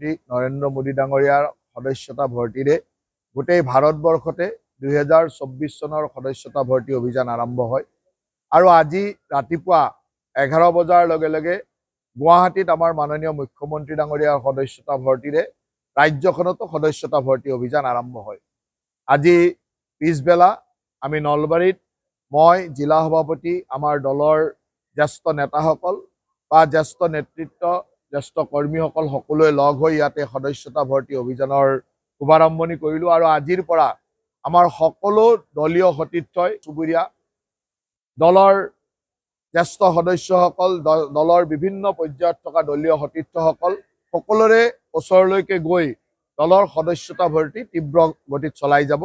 প্ৰধানমন্ত্ৰী নৰেন্দ্ৰ মোদী ডাঙৰীয়াৰ সদস্যতা ভৰ্তিৰে গোটেই ভাৰতবৰ্ষতে দুহেজাৰ চৌব্বিছ চনৰ সদস্যতা ভৰ্তি অভিযান আৰম্ভ হয়। আৰু আজি ৰাতিপুৱা এঘাৰ বজাৰ লগে লগে গুৱাহাটীত আমাৰ মাননীয় মুখ্যমন্ত্ৰী ডাঙৰীয়াৰ সদস্যতা ভৰ্তিৰে ৰাজ্যখনতো সদস্যতা ভৰ্তি অভিযান আৰম্ভ হয়। আজি পিছবেলা আমি নলবাৰীত মই জিলা সভাপতি আমাৰ দলৰ জ্যেষ্ঠ নেতাসকল বা জ্যেষ্ঠ নেতৃত্ব জ্যেষ্ঠ কৰ্মীসকল সকলোৱে লগ হৈ ইয়াতে সদস্যতা ভৰ্তি অভিযানৰ শুভাৰম্ভণি কৰিলোঁ আৰু আজিৰ পৰা আমাৰ সকলো দলীয় সতীৰ্থই চুবুৰীয়া দলৰ জ্যেষ্ঠ সদস্যসকল দলৰ বিভিন্ন পৰ্যায়ত থকা দলীয় সতীৰ্থসকল সকলোৰে ওচৰলৈকে গৈ দলৰ সদস্যতা ভৰ্তি তীব্ৰ গতিত চলাই যাব।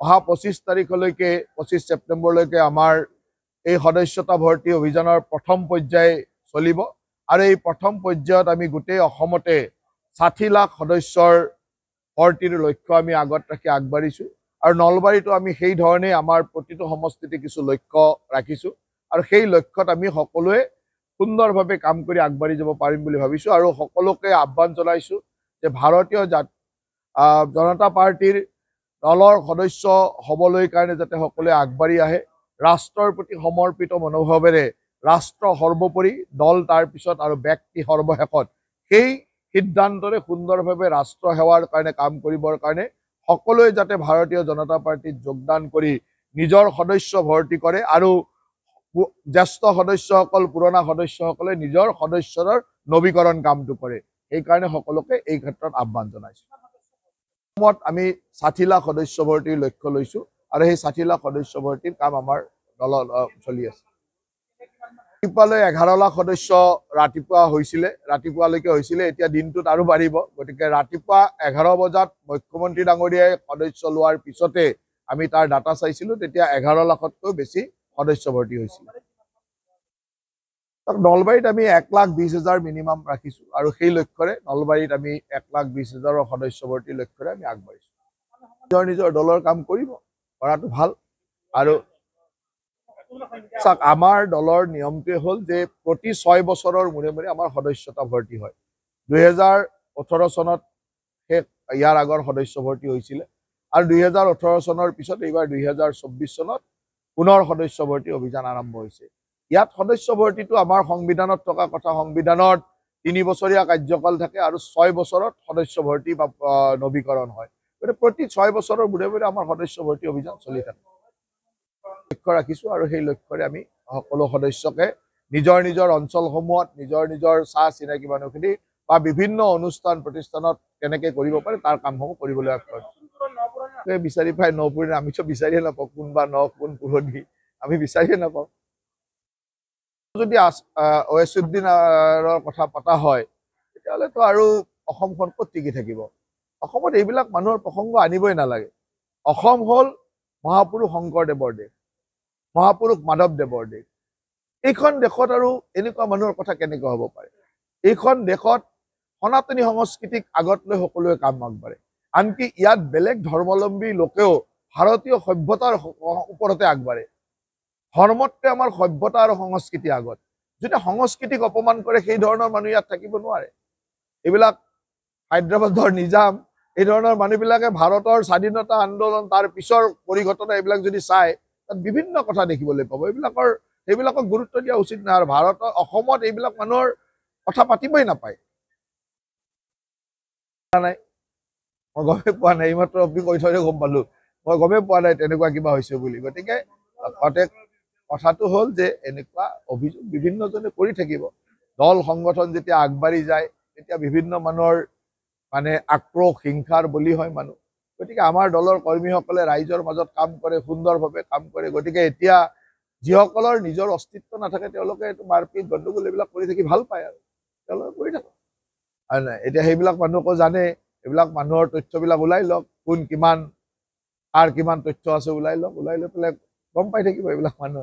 অহা পঁচিছ তাৰিখলৈকে পঁচিছ ছেপ্টেম্বৰলৈকে আমাৰ এই সদস্যতা ভৰ্তি অভিযানৰ প্ৰথম পৰ্যায় চলিব। আৰু এই প্ৰথম পৰ্যায়ত আমি গোটেই অসমতে ষাঠি লাখ সদস্যৰ ভৰ্তিৰ লক্ষ্য আমি আগত ৰাখি আগবাঢ়িছোঁ। আৰু নলবাৰীতো আমি সেই ধৰণেই আমাৰ প্ৰতিটো সমষ্টিতে কিছু লক্ষ্য ৰাখিছোঁ। আৰু সেই লক্ষ্যত আমি সকলোৱে সুন্দৰভাৱে কাম কৰি আগবাঢ়ি যাব পাৰিম বুলি ভাবিছোঁ। আৰু সকলোকে আহ্বান জনাইছোঁ যে ভাৰতীয় জনতা পাৰ্টীৰ দলৰ সদস্য হ'বলৈ কাৰণে যাতে সকলোৱে আগবাঢ়ি আহে। ৰাষ্ট্ৰৰ প্ৰতি সমৰ্পিত মনোভাৱেৰে ৰাষ্ট্ৰ সৰ্বোপৰি দল তাৰপিছত আৰু ব্যক্তি সৰ্বশেষত। সেই সিদ্ধান্তৰে সুন্দৰভাৱে ৰাষ্ট্ৰ সেৱাৰ কাৰণে কাম কৰিবৰ কাৰণে সকলোৱে যাতে ভাৰতীয় জনতা পাৰ্টীত যোগদান কৰি নিজৰ সদস্য ভৰ্তি কৰে আৰু জ্যেষ্ঠ সদস্যসকল পুৰণা সদস্যসকলে নিজৰ সদস্যৰ নৱীকৰণ কামটো কৰে। সেইকাৰণে সকলোকে এই ক্ষেত্ৰত আহ্বান জনাইছোঁ। অসমত আমি ষাঠি লাখ সদস্য ভৰ্তিৰ লক্ষ্য লৈছোঁ আৰু সেই ষাঠি লাখ সদস্য ভৰ্তিৰ কাম আমাৰ আহ, চলি আছে। ৰাতিপুৱালৈ এঘাৰ লাখ সদস্য ৰাতিপুৱা হৈছিলে ৰাতিপুৱালৈকে হৈছিলে এতিয়া দিনটোত আৰু বাঢ়িব। গতিকে ৰাতিপুৱা এঘাৰ বজাত মুখ্যমন্ত্ৰী ডাঙৰীয়াই সদস্য লোৱাৰ পিছতে আমি তাৰ ডাটা চাইছিলোঁ তেতিয়া এঘাৰ লাখতকৈ বেছি সদস্য ভৰ্তি হৈছিলে। নলবাৰীত আমি এক লাখ বিছ হাজাৰ মিনিমাম ৰাখিছোঁ আৰু সেই লক্ষ্যৰে নলবাৰীত আমি এক লাখ বিছ হাজাৰৰ সদস্য ভৰ্তিৰ লক্ষ্যৰে আমি আগবাঢ়িছোঁ। নিজৰ নিজৰ দলৰ কাম কৰিব কৰাটো ভাল আৰু চাওক আমাৰ দলৰ নিয়মটোৱে হ'ল যে প্ৰতি ছয় বছৰৰ মূৰে মূৰে আমাৰ সদস্যতা ভৰ্তি হয়। দুহেজাৰ ওঠৰ চনত শেষ ইয়াৰ আগৰ সদস্য ভৰ্তি হৈছিলে আৰু দুহেজাৰ ওঠৰ চনৰ পিছত এইবাৰ দুহেজাৰ চনত পুনৰ সদস্য ভৰ্তি অভিযান আৰম্ভ হৈছে। ইয়াত সদস্য ভৰ্তিটো আমাৰ সংবিধানত থকা কথা। সংবিধানত তিনি বছৰীয়া কাৰ্যকাল থাকে আৰু ছয় বছৰত সদস্য ভৰ্তি বা আহ, নৱীকৰণ হয়। গতিকে প্ৰতি ছয় বছৰৰ মূৰে মূৰে আমাৰ সদস্য ভৰ্তি অভিযান চলি থাকে। লক্ষ্য ৰাখিছোঁ আৰু সেই লক্ষ্যৰে আমি সকলো সদস্যকে নিজৰ নিজৰ অঞ্চলসমূহত নিজৰ নিজৰ চাহ চিনাকি মানুহখিনি বা বিভিন্ন অনুষ্ঠান প্ৰতিষ্ঠানত কেনেকে কৰিব পাৰে তাৰ কামসমূহ কৰিবলৈ আগবাঢ়িছোঁ। বিচাৰি পাই ন পুৰণি আমিতো বিচাৰিয়ে নাপাওঁ কোনবা ন কোন পুৰণি আমি বিচাৰিয়ে নাপাওঁ। যদি ঐচুদ্দিনৰ কথা পতা হয় তেতিয়াহ'লেতো আৰু অসমখন ক'ত টিকি থাকিব? অসমত এইবিলাক মানুহৰ প্ৰসংগ আনিবই নালাগে। অসম হ'ল মহাপুৰুষ শংকৰদেৱৰ দেশ। মহাপুৰুষ মাধৱদেৱৰ দেশ। এইখন দেশত আৰু এনেকুৱা মানুহৰ কথা কেনেকৈ হ'ব পাৰে? এইখন দেশত সনাতনী সংস্কৃতিক আগত লৈ সকলোৱে কাম আগবাঢ়ে। আনকি ইয়াত বেলেগ ধৰ্মাৱলম্বী লোকেও ভাৰতীয় সভ্যতাৰ ওপৰতে আগবাঢ়ে। ধৰ্মতকৈ আমাৰ সভ্যতা আৰু সংস্কৃতি আগত। যদি সংস্কৃতিক অপমান কৰে সেই ধৰণৰ মানুহ ইয়াত থাকিব নোৱাৰে। এইবিলাক হায়দৰাবাদৰ নিজাম এই ধৰণৰ মানুহবিলাকে ভাৰতৰ স্বাধীনতা আন্দোলন তাৰ পিছৰ পৰিঘটনা এইবিলাক যদি চায় তাত বিভিন্ন কথা দেখিবলৈ পাব। এইবিলাকৰ সেইবিলাকক গুৰুত্ব দিয়া উচিত নহয় আৰু ভাৰতৰ অসমত এইবিলাক মানুহৰ কথা পাতিবই নাপায়। নাই। মই গমেই পোৱা নাই এইমাত্ৰ আপুনি কৈ থৈহে গম পালো। মই গমেই পোৱা নাই তেনেকুৱা কিবা হৈছে বুলি। গতিকে কথাটো হ'ল যে এনেকুৱা অভিযোগ বিভিন্নজনে কৰি থাকিব। দল সংগঠন যেতিয়া আগবাঢ়ি যায় তেতিয়া বিভিন্ন মানুহৰ মানে আক্ৰোশ হিংসাৰ বলি হয় মানুহ। গতিকে আমাৰ দলৰ কৰ্মীসকলে ৰাইজৰ মাজত কাম কৰে সুন্দৰভাৱে কাম কৰে। গতিকে এতিয়া যিসকলৰ নিজৰ অস্তিত্ব নাথাকে তেওঁলোকে এইটো মাৰপিট গণ্ডগোল এইবিলাক কৰি থাকি ভাল পায় আৰু। তেওঁলোকে কৰি থাকক। হয় নাই? এতিয়া সেইবিলাক মানুহকো জানে এইবিলাক মানুহৰ তথ্যবিলাক ওলাই লওক কোন কিমান কাৰ কিমান তথ্য আছে ওলাই লওক। ওলাই লৈ পেলাই গম পাই থাকিব এইবিলাক মানুহ।